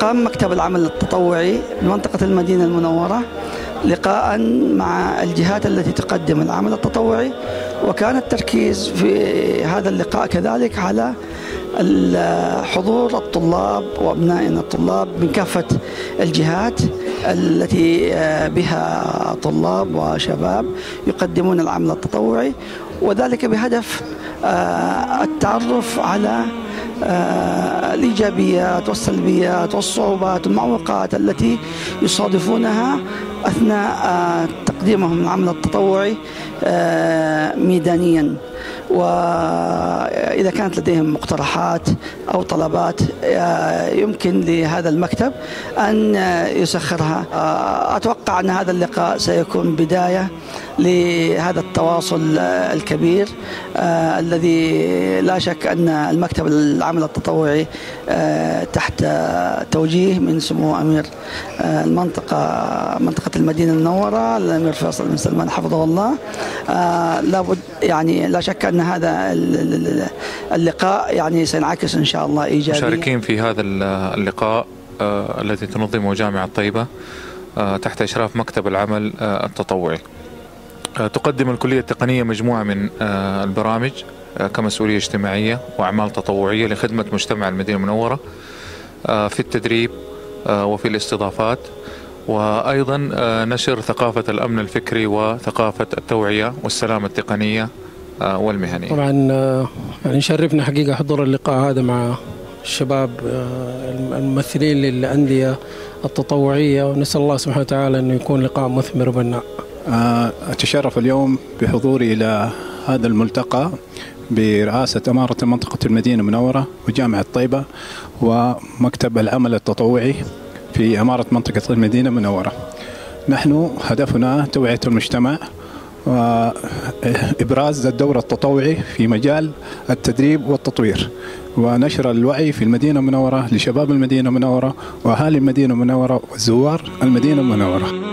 أقام مكتب العمل التطوعي بمنطقة المدينة المنورة لقاء مع الجهات التي تقدم العمل التطوعي وكان التركيز في هذا اللقاء كذلك على حضور الطلاب وابنائنا الطلاب من كافة الجهات التي بها طلاب وشباب يقدمون العمل التطوعي وذلك بهدف التعرف على الإيجابيات والسلبيات والصعوبات والمعوقات التي يصادفونها أثناء تقديمهم العمل التطوعي ميدانيا. وإذا كانت لديهم مقترحات أو طلبات يمكن لهذا المكتب أن يسخرها. أتوقع أن هذا اللقاء سيكون بداية لهذا التواصل الكبير الذي لا شك أن المكتب العمل التطوعي تحت توجيه من سمو أمير المنطقة منطقة المدينة المنورة الأمير فيصل بن سلمان حفظه الله. لابد يعني لا شك أن هذا اللقاء يعني سينعكس إن شاء الله إيجابيا. مشاركين في هذا اللقاء الذي تنظمه جامعة طيبة تحت إشراف مكتب العمل التطوعي. تقدم الكلية التقنية مجموعة من البرامج كمسؤولية اجتماعية وأعمال تطوعية لخدمة مجتمع المدينة المنورة في التدريب وفي الاستضافات وأيضا نشر ثقافة الأمن الفكري وثقافة التوعية والسلامة التقنية والمهنية. طبعا يعني يشرفنا حقيقة حضور اللقاء هذا مع الشباب الممثلين للأندية التطوعية ونسأل الله سبحانه وتعالى أنه يكون لقاء مثمر وبناء. أتشرف اليوم بحضوري إلى هذا الملتقى برئاسة أمارة منطقة المدينة المنورة وجامعة طيبة ومكتب العمل التطوعي في أمارة منطقة المدينة المنورة. نحن هدفنا توعية المجتمع وإبراز الدور التطوعي في مجال التدريب والتطوير. ونشر الوعي في المدينة المنورة لشباب المدينة المنورة وأهالي المدينة المنورة وزوار المدينة المنورة.